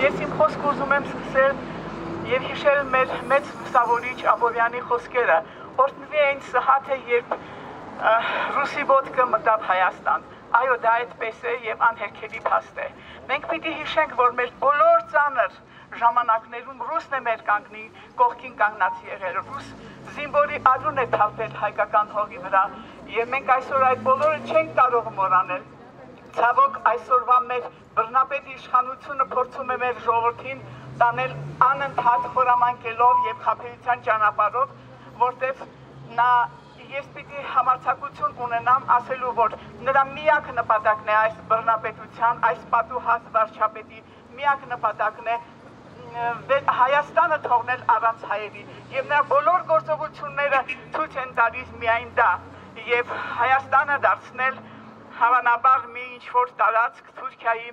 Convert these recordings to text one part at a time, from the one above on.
Ես իմ խոսք ուզում եմ սկսել եւ հիշել մեր մեծ լուսավորիչ Աբովյանի խոսքերը, օրտնվի այն սհաթը, երբ ռուսի ոտքը մտավ Հայաստան։ Այո, դա այդպես է եւ անհերքելի փաստ է։ Մենք պիտի հիշենք, որ մեր բոլոր ծանր ժամանակներում ռուսն է մեր կանգնի կողքին կանգնած եղել։ Ռուս զինվորի արուն է թափել հայկական հողի վրա եւ մենք այսօր այդ բոլորը չենք կարող մոռանել։ Ցավոք այսօրվա մեր բռնապետ իշխանությունը փորձում է մեր ժողովրդին տանել անընդհատ խորամանկելով եւ խափեության ճանապարհով, որտեղ նա ես պիտի համարձակություն ունենամ ասելու, որ նրա միակ նպատակն է այս բռնապետության, այս պատուհաս վարչապետի միակ նպատակն է Հայաստանը թողնել առանց հայերի եւ նրա բոլոր գործողությունները ցույց են տալիս միայն դա եւ Հայաստանը դարձնել հավանաբար մի ինչ որ տարածք Թուրքիայի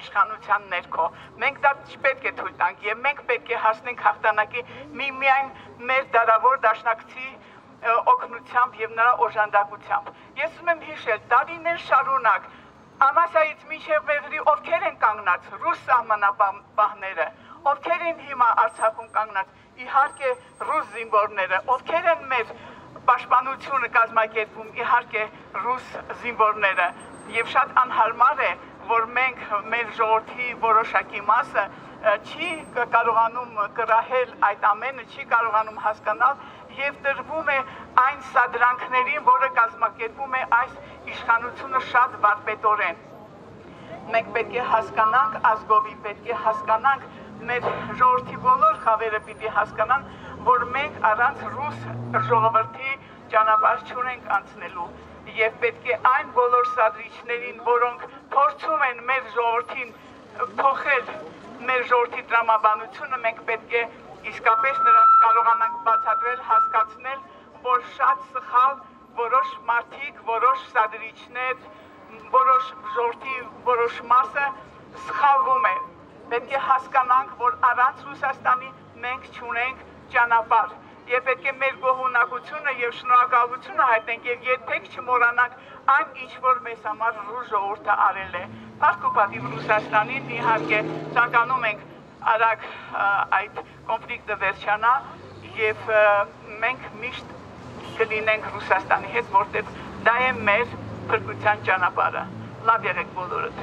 իշխանության ներքո։ Մենք դա չպետք է թույլ տանք եւ մենք պետք է հասնենք հաղթանակի մի միայն մեր դարավոր դաշնակցի օգնությամբ եւ նրա օժանդակությամբ։ Ես ուզում եմ հիշել տարիներ շարունակ Ամասայից մինչև մեղրի ովքեր են կանգնած ռուս սահմանապահները, ովքեր են հիմա Արցախում կանգնած, իհարկե ռուս զինվորները, ովքեր են մեր պաշտպանությունը կազմակերպում, իհարկե ռուս զինվորները, եւ շատ անհարմար է, որ մենք մեր ժողովրդի որոշակի մասը չի կարողանում կրահել այդ ամենը, չի կարողանում հասկանալ եւ տրվում է այն սադրանքներին, որը կազմակերպում է այս իշխանությունը շատ վարպետորեն։ Մենք պետք է հասկանանք ազգովի, պետք է հասկանանք մեր ժողովրդի բոլոր խավերը պիտի հասկանան, որ մենք առանց ռուս ժողովրդի ճանապարհ չունենք անցնելու եւ պետք է այն բոլոր սադրիչներին, որոնք փորձում են մեր ժողովրդին փոխել մեր ժողովրդի տրամաբանությունը, մենք պետք է իսկապես նրանց կարողանանք բացատրել, հասկացնել, որ շատ սխալ որոշ մարդիկ, որոշ սադրիչներ, որոշ ժողովրդի որոշ մասը սխալվում է։ Պետք է հասկանանք, որ առանց Ռուսաստանի մենք չունենք ճանապարհ եւ պետք է մեր գոհունակությունը եւ շնորհակալությունը հայտնենք եւ երբեք չմոռանանք այն ինչ որ մեզ համար ռուս ժողովուրդը արել է։ Փառք ու պատիվ Ռուսաստանին իհարկե ցանկանում ենք արագ այդ կոնֆլիկտը վերջանա եւ մենք միշտ կլինենք Ռուսաստանի հետ, որտեղ դա է մեր փրկության ճանապարհը։ Լավ եղեք բոլորդ։